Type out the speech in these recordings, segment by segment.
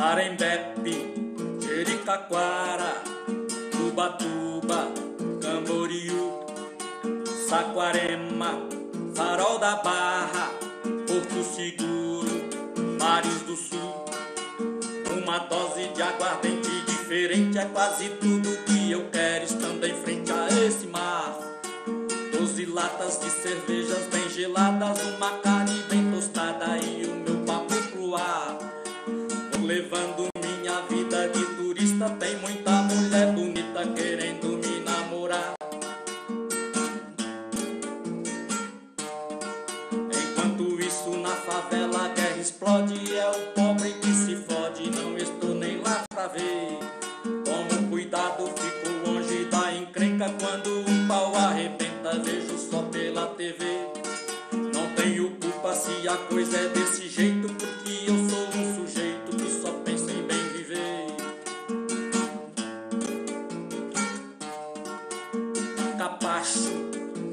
Arembepe, Jericaquara, Ubatuba, Camboriú, Saquarema, Farol da Barra, Porto Seguro, Mares do Sul. Uma dose de aguardente diferente é quase tudo que eu quero estando em frente a esse mar. Doze latas de cervejas bem geladas, uma carne bem tostada e o meu levando minha vida de turista, tem muita mulher bonita querendo me namorar. Enquanto isso na favela a guerra explode, é o pobre que se fode, não estou nem lá pra ver. Tomo cuidado, fico longe da encrenca quando um pau arrebenta, vejo só pela TV. Não tenho culpa se a coisa é desse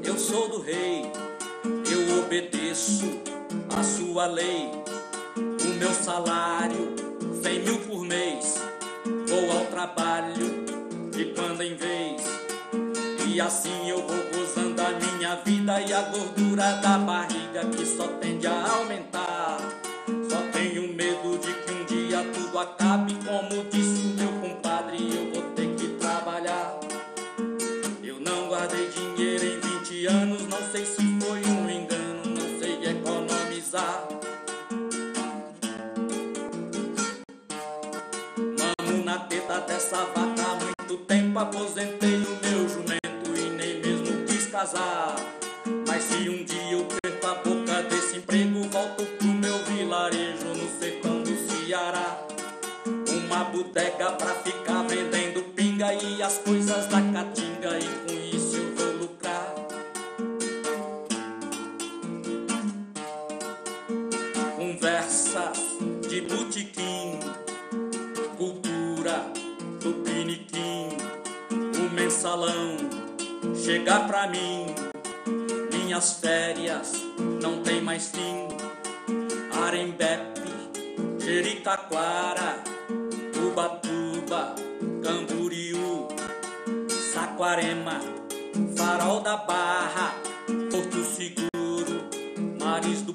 Eu sou do rei, eu obedeço a sua lei. O meu salário, cem mil por mês. Vou ao trabalho de quando em vez. E assim eu vou gozando a minha vida e a gordura da barriga que só tende a aumentar. Só tenho medo de que um dia tudo acabe, como disse sei se foi um engano, não sei economizar. Mamo na teta dessa vaca há muito tempo, aposentei o meu jumento e nem mesmo quis casar. Mas se um dia eu perco a boca desse emprego, volto pro meu vilarejo no sertão do Ceará. Uma bodega pra ficar Conversas de botequim, cultura do piniquim, o mensalão chega pra mim. Minhas férias não tem mais fim. Arembepe, Jericoacoara, Ubatuba, Camboriú, Saquarema, Farol da Barra, Porto Seguro, Mares do